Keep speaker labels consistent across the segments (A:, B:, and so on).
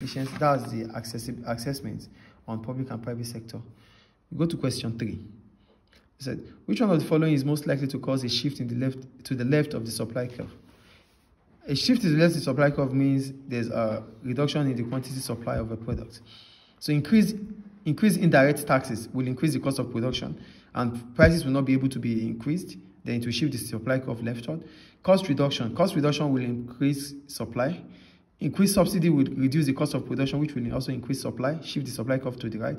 A: efficiency. That's the assessment on public and private sector. We go to question three. It said, which one of the following is most likely to cause a shift in the left to the left of the supply curve? A shift to the left of the supply curve means there's a reduction in the quantity supply of a product. So increase increase indirect taxes will increase the cost of production and prices will not be able to be increased. Then it will shift the supply curve leftward. Cost reduction. Cost reduction will increase supply. Increased subsidy will reduce the cost of production, which will also increase supply, shift the supply curve to the right.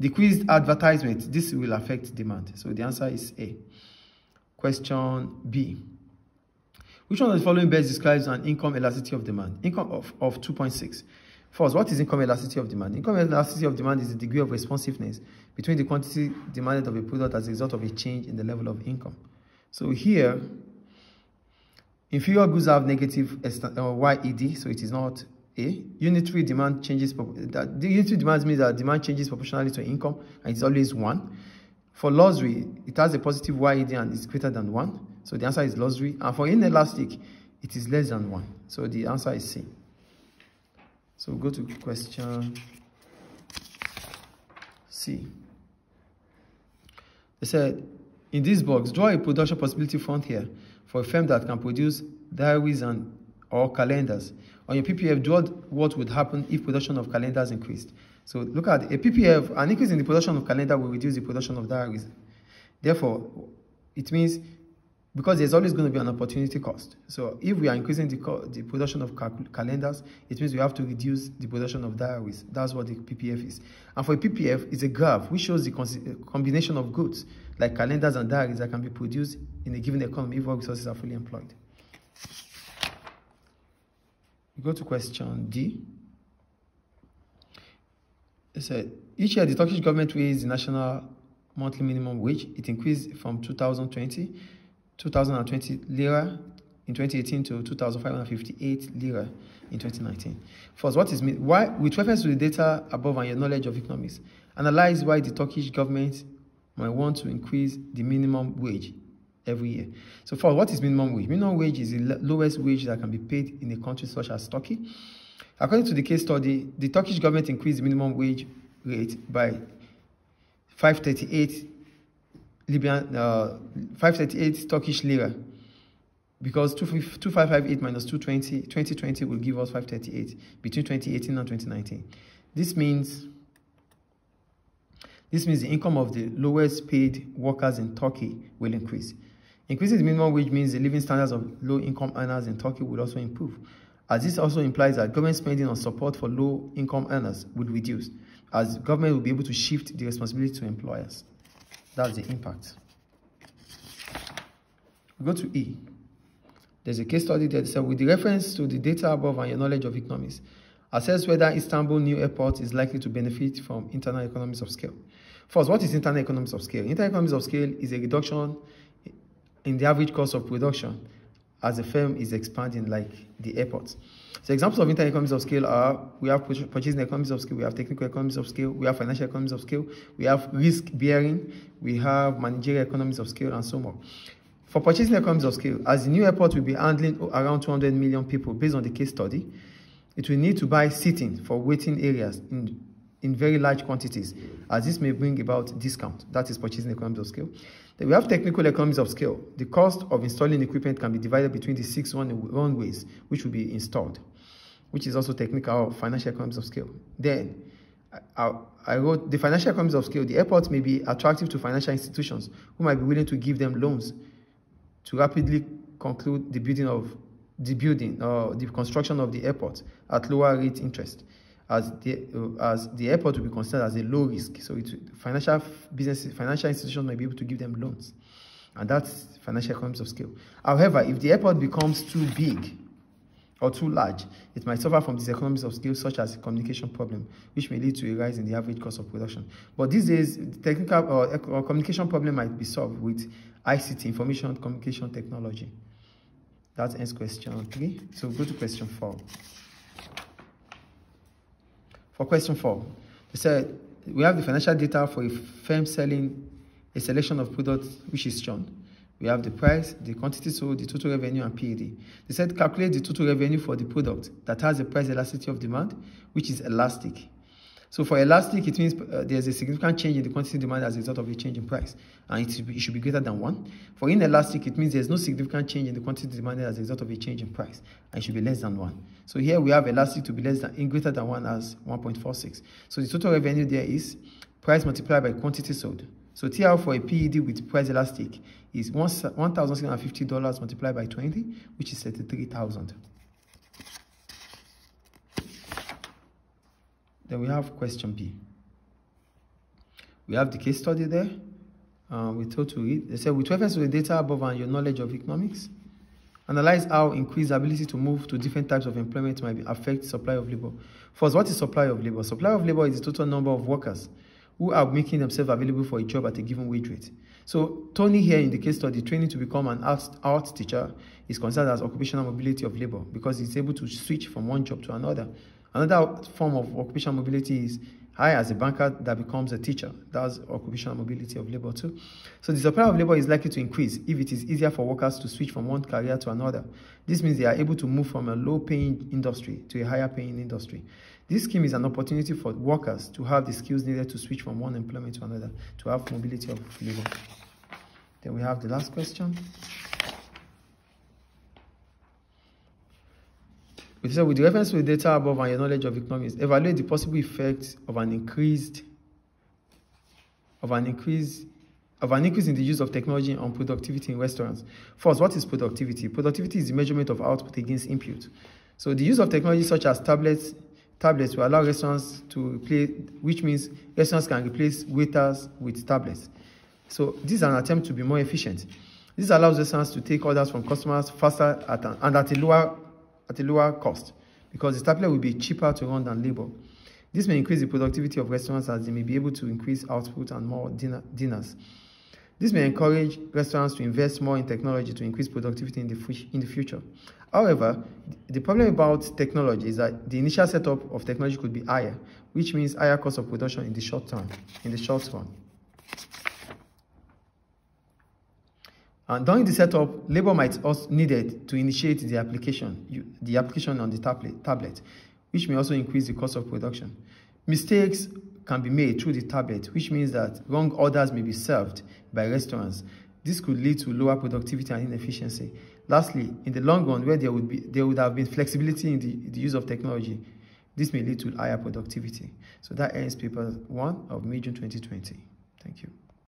A: Decreased advertisement. This will affect demand. So the answer is A. Question B. Which one of the following best describes an income elasticity of demand? Income of, of 2.6. First, what is income elasticity of demand? Income elasticity of demand is the degree of responsiveness between the quantity demanded of a product as a result of a change in the level of income. So here, inferior goods have negative uh, YED, so it is not A. Unitary demand changes, that, the unitary demand means that demand changes proportionally to income, and it's always 1. For luxury, it has a positive YED and it's greater than 1. So the answer is luxury. And for inelastic, it is less than 1. So the answer is C. So go to question C. They said, in this box, draw a production possibility frontier for a firm that can produce diaries and or calendars. On your PPF, draw what would happen if production of calendars increased. So look at a PPF, an increase in the production of calendar will reduce the production of diaries. Therefore, it means because there's always going to be an opportunity cost. So if we are increasing the, the production of calendars, it means we have to reduce the production of diaries. That's what the PPF is. And for a PPF, it's a graph which shows the combination of goods, like calendars and diaries, that can be produced in a given economy if all resources are fully employed. We go to question D. It said, each year the Turkish government raised the national monthly minimum wage. It increased from 2020 2020 lira in 2018 to 2,558 lira in 2019. First, what is mean why with reference to the data above and your knowledge of economics, analyze why the Turkish government might want to increase the minimum wage every year. So first, what is minimum wage? Minimum wage is the lowest wage that can be paid in a country such as Turkey. According to the case study, the Turkish government increased the minimum wage rate by 538 Libyan, uh, 538 Turkish lira because 2558 minus 220, 2020 will give us 538 between 2018 and 2019. This means this means the income of the lowest paid workers in Turkey will increase. Increasing the minimum wage means the living standards of low income earners in Turkey will also improve. As this also implies that government spending on support for low income earners will reduce, as government will be able to shift the responsibility to employers. That's the impact. We go to E. There's a case study that said, with reference to the data above and your knowledge of economics, assess whether Istanbul New Airport is likely to benefit from internal economies of scale. First, what is internal economies of scale? Internal economies of scale is a reduction in the average cost of production as the firm is expanding like the airports. So examples of internal economies of scale are we have purchasing economies of scale, we have technical economies of scale, we have financial economies of scale, we have risk bearing, we have managerial economies of scale, and so on. For purchasing economies of scale, as the new airport will be handling around 200 million people based on the case study, it will need to buy seating for waiting areas in, in very large quantities, as this may bring about discount. That is purchasing economies of scale. We have technical economies of scale. The cost of installing equipment can be divided between the six runways which will be installed which is also technical financial economies of scale. Then I, I wrote the financial economies of scale. The airport may be attractive to financial institutions who might be willing to give them loans to rapidly conclude the building of the building or the construction of the airport at lower rate interest as the as the airport will be considered as a low risk so it financial business financial institutions might be able to give them loans and that's financial economies of scale however if the airport becomes too big or too large, it might suffer from diseconomies of scale such as communication problem, which may lead to a rise in the average cost of production. But these days, the technical or, or communication problem might be solved with ICT, information communication technology. That ends question three. So go to question four. For question four, they said we have the financial data for a firm selling a selection of products which is shown. We have the price, the quantity sold, the total revenue, and PED. They said calculate the total revenue for the product that has a price elasticity of demand, which is elastic. So for elastic, it means uh, there's a significant change in the quantity demand as a result of a change in price, and it should, be, it should be greater than 1. For inelastic, it means there's no significant change in the quantity demanded as a result of a change in price, and it should be less than 1. So here we have elastic to be less than, greater than 1 as 1.46. So the total revenue there is price multiplied by quantity sold. So TR for a PED with price elastic is $1,650 multiplied by 20, which is 33,000. Then we have question B. We have the case study there. Um, we told to read. They said, with reference to the data above and your knowledge of economics, analyze how increased ability to move to different types of employment might affect supply of labor. First, what is supply of labor? Supply of labor is the total number of workers who are making themselves available for a job at a given wage rate. So Tony here in the case study, training to become an art teacher is considered as occupational mobility of labor because he's able to switch from one job to another. Another form of occupational mobility is hire as a banker that becomes a teacher. That's occupational mobility of labor too. So the supply of labor is likely to increase if it is easier for workers to switch from one career to another. This means they are able to move from a low-paying industry to a higher-paying industry. This scheme is an opportunity for workers to have the skills needed to switch from one employment to another, to have mobility of labor. Then we have the last question. We said with reference to the data above and your knowledge of economics, evaluate the possible effects of an increased of an increase of an increase in the use of technology on productivity in restaurants. First, what is productivity? Productivity is the measurement of output against input. So the use of technology such as tablets, tablets will allow restaurants to replace, which means restaurants can replace waiters with tablets. So this is an attempt to be more efficient. This allows restaurants to take orders from customers faster at an, and at a lower at a lower cost because the tablet will be cheaper to run than labor. This may increase the productivity of restaurants as they may be able to increase output and more dinner, dinners. This may encourage restaurants to invest more in technology to increase productivity in the, in the future. However, the problem about technology is that the initial setup of technology could be higher, which means higher cost of production in the short term, in the short run. And during the setup, labor might also needed to initiate the application, the application on the tablet, tablet, which may also increase the cost of production. Mistakes can be made through the tablet, which means that wrong orders may be served by restaurants. This could lead to lower productivity and inefficiency. Lastly, in the long run, where there would, be, there would have been flexibility in the, the use of technology, this may lead to higher productivity. So that ends paper one of May, June 2020. Thank you.